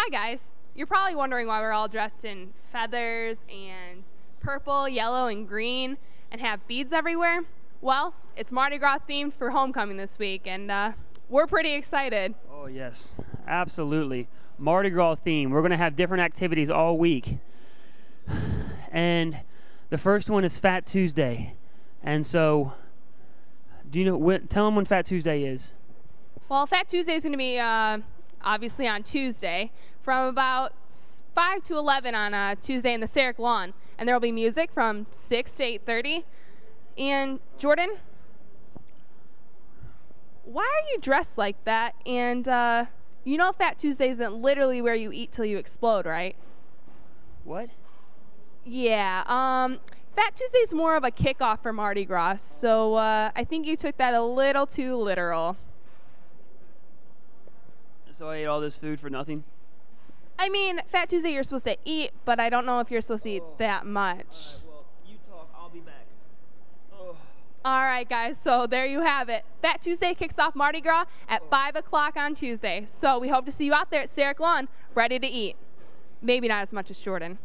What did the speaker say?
Hi, guys. You're probably wondering why we're all dressed in feathers and purple, yellow, and green and have beads everywhere. Well, it's Mardi Gras themed for homecoming this week, and uh, we're pretty excited. Oh, yes, absolutely. Mardi Gras theme. We're going to have different activities all week. And the first one is Fat Tuesday. And so, do you know, what, tell them when Fat Tuesday is. Well, Fat Tuesday is going to be uh, obviously on Tuesday from about 5 to 11 on uh, Tuesday in the Serrick lawn. And there will be music from 6 to 8.30. And Jordan, why are you dressed like that? And uh, you know Fat Tuesday isn't literally where you eat till you explode, right? What? Yeah. Um, Fat Tuesday is more of a kickoff for Mardi Gras, so uh, I think you took that a little too literal. So I ate all this food for nothing? I mean, Fat Tuesday you're supposed to eat, but I don't know if you're supposed to eat Oh. that much. Alright, well, you talk, I'll be back. Oh. All right, guys, so there you have it. Fat Tuesday kicks off Mardi Gras at 5 o'clock on Tuesday. So we hope to see you out there at Serrick Lawn, ready to eat. Maybe not as much as Jordan.